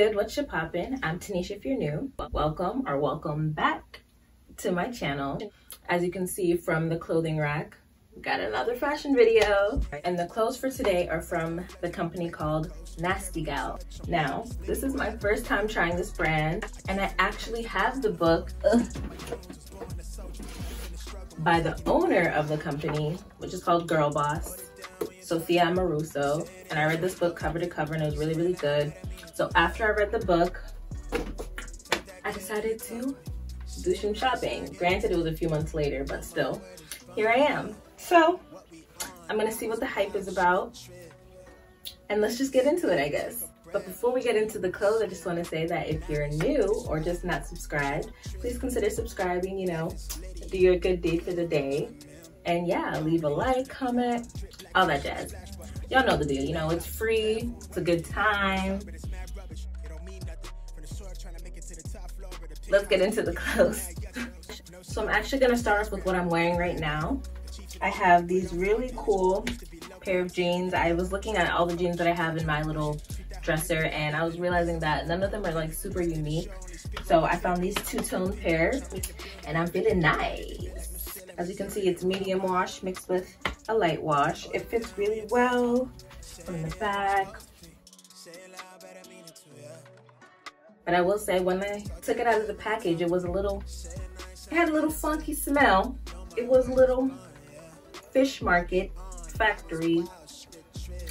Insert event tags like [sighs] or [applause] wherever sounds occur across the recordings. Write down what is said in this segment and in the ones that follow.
good? What's your poppin'? I'm Tanisha if you're new. Welcome or welcome back to my channel. As you can see from the clothing rack, we got another fashion video. And the clothes for today are from the company called Nasty Gal. Now, this is my first time trying this brand and I actually have the book ugh, by the owner of the company, which is called Girl Boss. Sophia Amoruso, and I read this book cover to cover and it was really, really good. So after I read the book, I decided to do some shopping. Granted, it was a few months later, but still, here I am. So I'm gonna see what the hype is about and let's just get into it, I guess. But before we get into the clothes, I just want to say that if you're new or just not subscribed, please consider subscribing, you know, do your good deed for the day. And yeah, leave a like, comment, all that jazz. Y'all know the deal, you know, it's free, it's a good time. Let's get into the clothes. so I'm actually gonna start off with what I'm wearing right now. I have these really cool pair of jeans. I was looking at all the jeans that I have in my little dresser and I was realizing that none of them are like super unique. So I found these two-tone pairs and I'm feeling nice. As you can see, it's medium wash mixed with a light wash. It fits really well from the back. But I will say when I took it out of the package, it was a little, it had a little funky smell. It was a little fish market factory.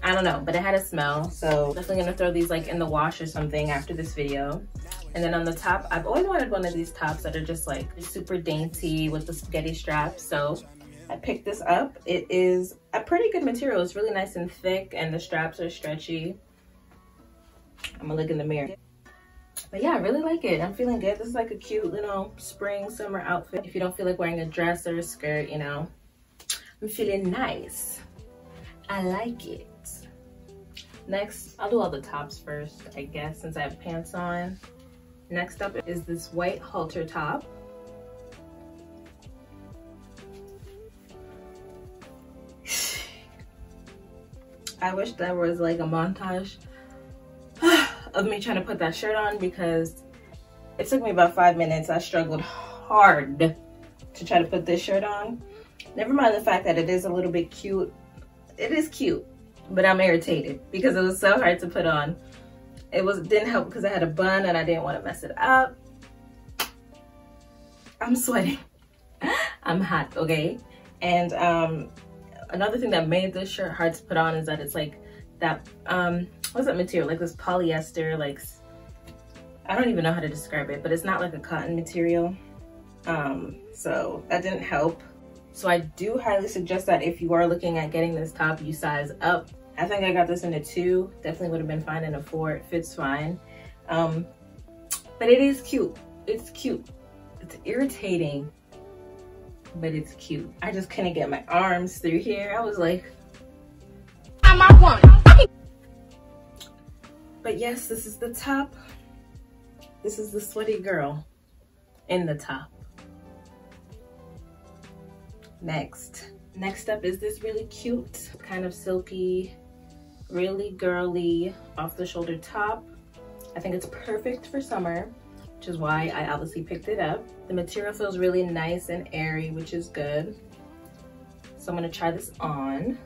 I don't know, but it had a smell. So definitely gonna throw these like in the wash or something after this video. And then on the top, I've always wanted one of these tops that are just like super dainty with the spaghetti strap. So I picked this up. It is a pretty good material. It's really nice and thick and the straps are stretchy. I'm gonna look in the mirror. But yeah, I really like it. I'm feeling good. This is like a cute little spring summer outfit. If you don't feel like wearing a dress or a skirt, you know, I'm feeling nice. I like it. Next, I'll do all the tops first, I guess, since I have pants on. Next up is this white halter top. [sighs] I wish there was like a montage of me trying to put that shirt on because it took me about five minutes. I struggled hard to try to put this shirt on. Never mind the fact that it is a little bit cute. It is cute, but I'm irritated because it was so hard to put on. It was didn't help because I had a bun and I didn't want to mess it up. I'm sweating. [laughs] I'm hot, okay? And um, another thing that made this shirt hard to put on is that it's like that, um, what's that material? Like this polyester, like, I don't even know how to describe it, but it's not like a cotton material. Um, so that didn't help. So I do highly suggest that if you are looking at getting this top, you size up. I think I got this in a two, definitely would have been fine in a four, it fits fine. Um, but it is cute, it's cute. It's irritating but it's cute. I just couldn't get my arms through here. I was like, I'm my one. But yes, this is the top. This is the sweaty girl in the top. Next. Next up is this really cute, kind of silky, really girly off the shoulder top. I think it's perfect for summer which is why I obviously picked it up. The material feels really nice and airy, which is good. So I'm gonna try this on.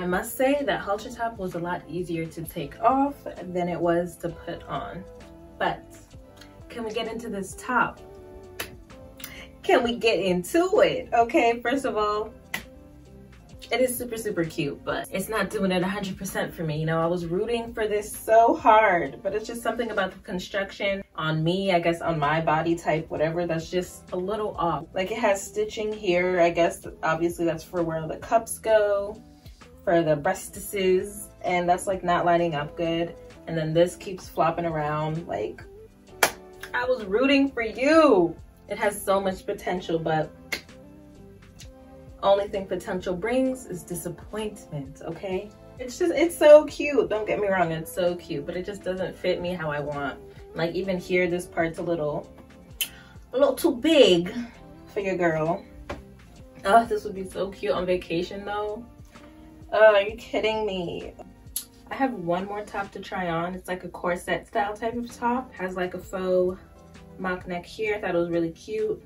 I must say that halter top was a lot easier to take off than it was to put on. But can we get into this top? Can we get into it? Okay, first of all, it is super, super cute, but it's not doing it 100% for me. You know, I was rooting for this so hard, but it's just something about the construction on me, I guess on my body type, whatever, that's just a little off. Like it has stitching here. I guess obviously that's for where the cups go, for the breastises, and that's like not lining up good. And then this keeps flopping around. Like, I was rooting for you. It has so much potential, but only thing potential brings is disappointment, okay? It's just, it's so cute. Don't get me wrong, it's so cute, but it just doesn't fit me how I want. Like even here, this part's a little, a little too big for your girl. Oh, this would be so cute on vacation though. Oh, are you kidding me? I have one more top to try on. It's like a corset style type of top. Has like a faux mock neck here. I thought it was really cute.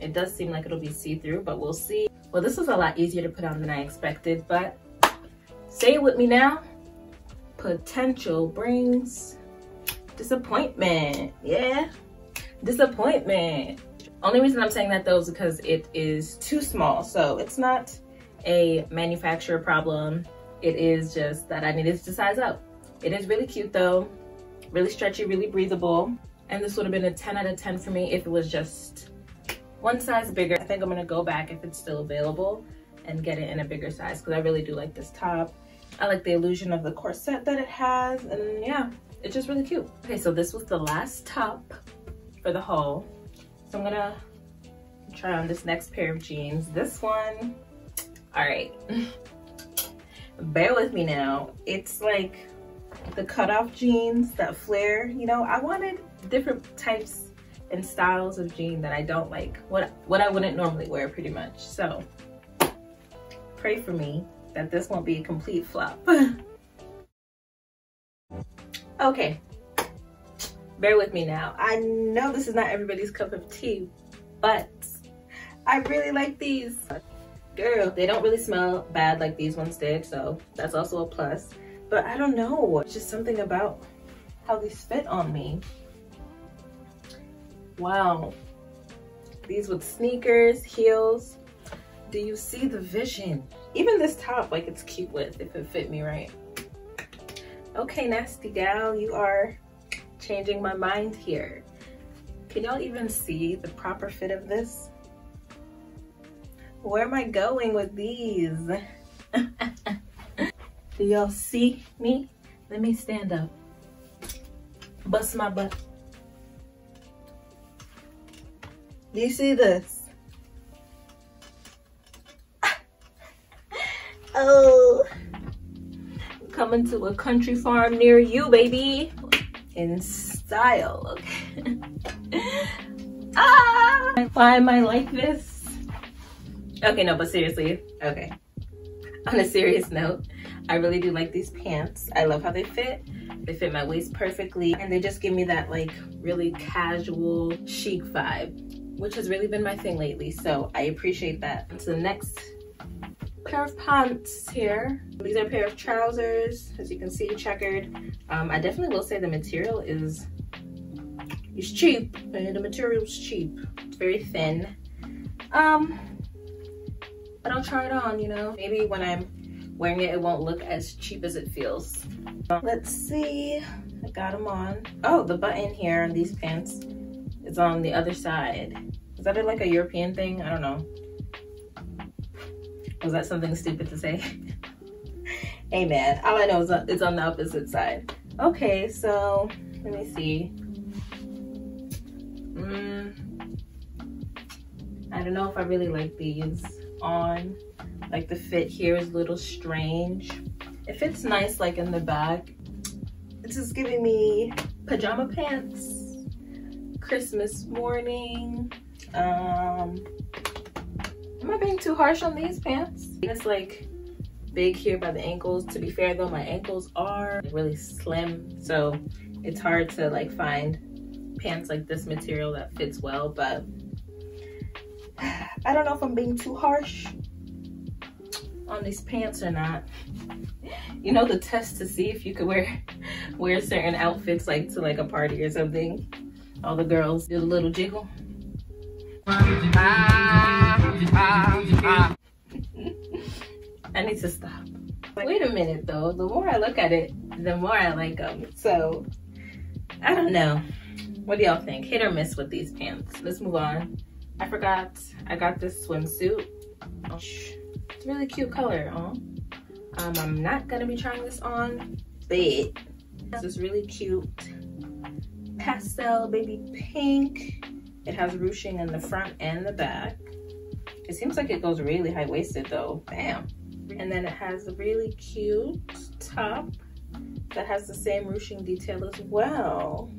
It does seem like it'll be see-through, but we'll see. Well, this was a lot easier to put on than I expected, but say it with me now. Potential brings disappointment. Yeah, disappointment. Only reason I'm saying that though is because it is too small. So it's not a manufacturer problem. It is just that I needed to size up. It is really cute though, really stretchy, really breathable. And this would have been a 10 out of 10 for me if it was just one size bigger. I think I'm gonna go back if it's still available and get it in a bigger size because I really do like this top. I like the illusion of the corset that it has and yeah, it's just really cute. Okay, so this was the last top for the haul. So I'm gonna try on this next pair of jeans. This one, all right. [laughs] Bear with me now. It's like the cutoff jeans that flare, you know, I wanted different types and styles of jean that I don't like, what, what I wouldn't normally wear pretty much. So pray for me that this won't be a complete flop. [laughs] okay, bear with me now. I know this is not everybody's cup of tea, but I really like these. Girl, they don't really smell bad like these ones did, so that's also a plus. But I don't know, it's just something about how these fit on me. Wow. These with sneakers, heels. Do you see the vision? Even this top, like it's cute with if it fit me right. Okay, nasty gal, you are changing my mind here. Can y'all even see the proper fit of this? Where am I going with these? [laughs] Do y'all see me? Let me stand up. Bust my butt. Do you see this? [laughs] oh. Coming to a country farm near you, baby in style, okay? [laughs] ah! Why am I like this? Okay, no, but seriously, okay. On a serious note, I really do like these pants. I love how they fit. They fit my waist perfectly and they just give me that like really casual chic vibe, which has really been my thing lately. So I appreciate that. So the next pair of pants here. These are a pair of trousers, as you can see, checkered. Um, I definitely will say the material is is cheap. And the material is cheap. It's very thin. Um, but I'll try it on, you know. Maybe when I'm wearing it, it won't look as cheap as it feels. Let's see. I got them on. Oh, the button here on these pants is on the other side. Is that like a European thing? I don't know. Was that something stupid to say? [laughs] man, all I know is it's on the opposite side. Okay, so let me see. Mm, I don't know if I really like these on. Like the fit here is a little strange. It fits nice like in the back. It's just giving me pajama pants, Christmas morning. Um, Am I being too harsh on these pants? It's like big here by the ankles. To be fair though, my ankles are really slim. So it's hard to like find pants like this material that fits well, but I don't know if I'm being too harsh on these pants or not. You know the test to see if you could wear [laughs] wear certain outfits like to like a party or something. All the girls do a little jiggle. [laughs] I need to stop. Wait a minute though, the more I look at it, the more I like them. So, I don't know. What do y'all think? Hit or miss with these pants? Let's move on. I forgot, I got this swimsuit. Oh, it's a really cute color, huh? Um, I'm not gonna be trying this on, but this is really cute pastel baby pink. It has ruching in the front and the back. It seems like it goes really high-waisted though. Bam. And then it has a really cute top that has the same ruching detail as well.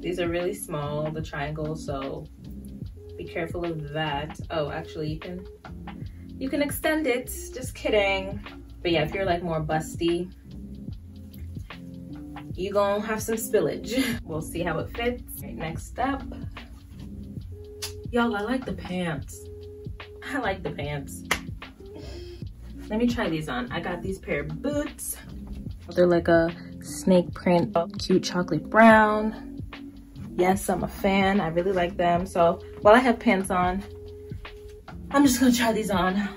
These are really small, the triangles, so be careful of that. Oh, actually you can you can extend it. Just kidding. But yeah, if you're like more busty, you gonna have some spillage. [laughs] we'll see how it fits. Right, next up. Y'all, I like the pants. [laughs] I like the pants. Let me try these on. I got these pair of boots. They're like a snake print, cute chocolate brown. Yes, I'm a fan. I really like them. So while I have pants on, I'm just gonna try these on.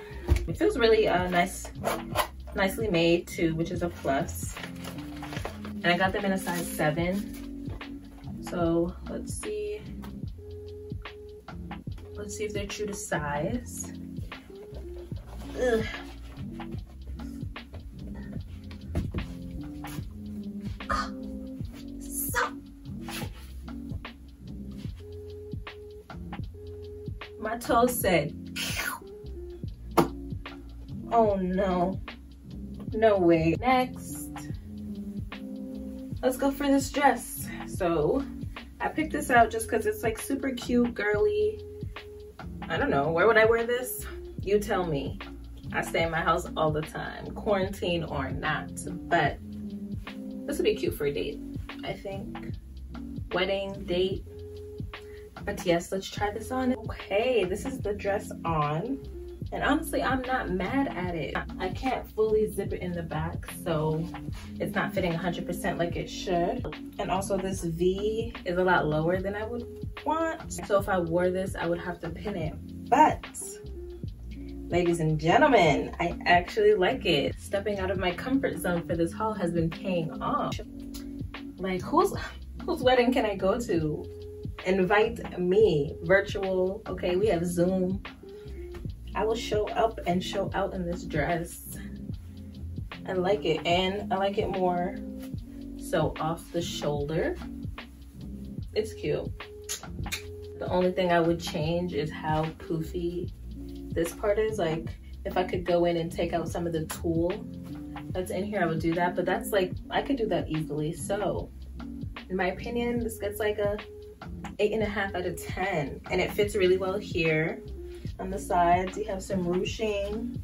It feels really uh, nice, nicely made too, which is a plus. And I got them in a size seven. So let's see. Let's see if they're true to size. Ugh. Toe said, oh no, no way. Next, let's go for this dress. So I picked this out just cause it's like super cute, girly. I don't know, where would I wear this? You tell me. I stay in my house all the time, quarantine or not, but this would be cute for a date, I think. Wedding, date, but yes, let's try this on. Okay, this is the dress on. And honestly, I'm not mad at it. I can't fully zip it in the back, so it's not fitting 100% like it should. And also this V is a lot lower than I would want. So if I wore this, I would have to pin it. But ladies and gentlemen, I actually like it. Stepping out of my comfort zone for this haul has been paying off. Like whose, whose wedding can I go to? Invite me virtual. Okay we have zoom. I will show up and show out in this dress. I like it and i like it more. So off the shoulder. It's cute. The only thing i would change is how poofy this part is. Like if i could go in and take out some of the tulle that's in here i would do that. But that's like i could do that easily. So in my opinion this gets like a eight and a half out of 10. And it fits really well here. On the sides, you have some ruching,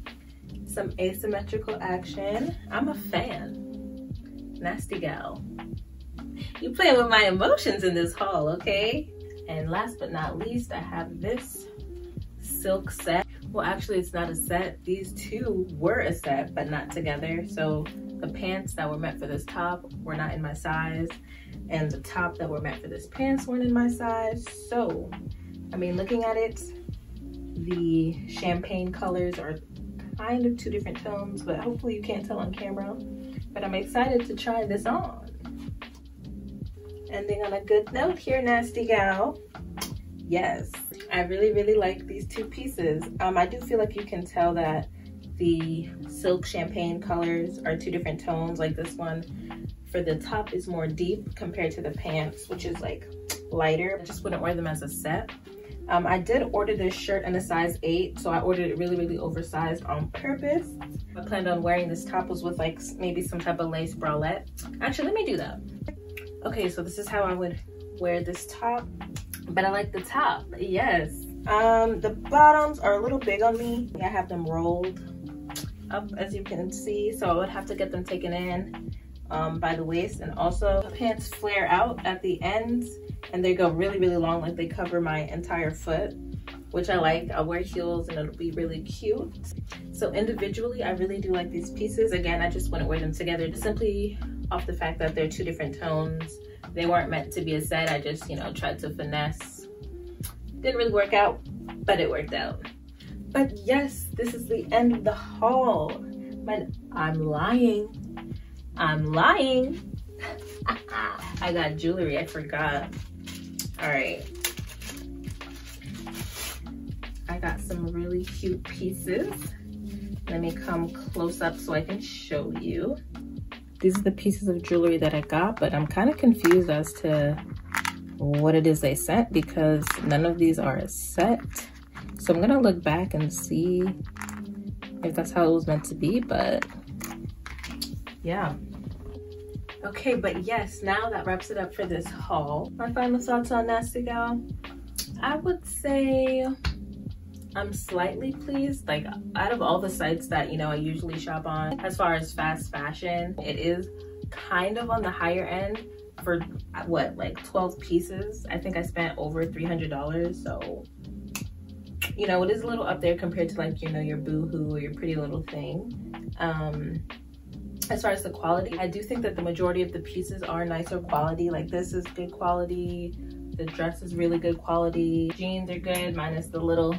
some asymmetrical action. I'm a fan. Nasty gal. You playing with my emotions in this haul, okay? And last but not least, I have this silk set. Well, actually, it's not a set. These two were a set, but not together. So the pants that were meant for this top were not in my size and the top that were meant for this pants weren't in my size. So, I mean, looking at it, the champagne colors are kind of two different tones, but hopefully you can't tell on camera. But I'm excited to try this on. Ending on a good note here, nasty gal. Yes, I really, really like these two pieces. Um, I do feel like you can tell that the silk champagne colors are two different tones. Like this one for the top is more deep compared to the pants, which is like lighter. I just wouldn't wear them as a set. Um, I did order this shirt in a size 8, so I ordered it really, really oversized on purpose. I planned on wearing this top was with like maybe some type of lace bralette. Actually, let me do that. Okay, so this is how I would wear this top, but I like the top, yes. Um, the bottoms are a little big on me. I have them rolled up as you can see, so I would have to get them taken in um, by the waist and also the pants flare out at the ends and they go really really long like they cover my entire foot which I like. I'll wear heels and it'll be really cute. So individually, I really do like these pieces. Again, I just wouldn't wear them together simply off the fact that they're two different tones. They weren't meant to be a set. I just, you know, tried to finesse. Didn't really work out, but it worked out. But yes, this is the end of the haul. But I'm lying. I'm lying. [laughs] I got jewelry, I forgot. All right. I got some really cute pieces. Let me come close up so I can show you. These are the pieces of jewelry that I got, but I'm kind of confused as to what it is they sent because none of these are a set. So I'm gonna look back and see if that's how it was meant to be, but yeah. Okay, but yes, now that wraps it up for this haul. My final thoughts on Nasty Gal. I would say I'm slightly pleased. Like out of all the sites that, you know, I usually shop on, as far as fast fashion, it is kind of on the higher end for what, like 12 pieces. I think I spent over $300. So, you know, it is a little up there compared to like, you know, your Boohoo or your Pretty Little Thing. Um, as far as the quality, I do think that the majority of the pieces are nicer quality. Like this is good quality. The dress is really good quality. Jeans are good, minus the little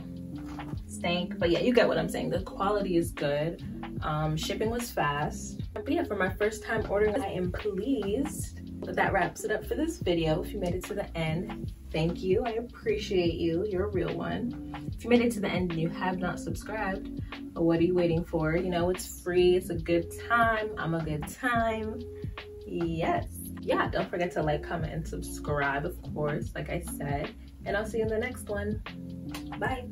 stank. But yeah, you get what I'm saying. The quality is good. Um, shipping was fast. But yeah, for my first time ordering, I am pleased. But that wraps it up for this video. If you made it to the end, thank you. I appreciate you. You're a real one. If you made it to the end and you have not subscribed, what are you waiting for? You know, it's free. It's a good time. I'm a good time. Yes. Yeah, don't forget to like, comment, and subscribe, of course, like I said. And I'll see you in the next one. Bye.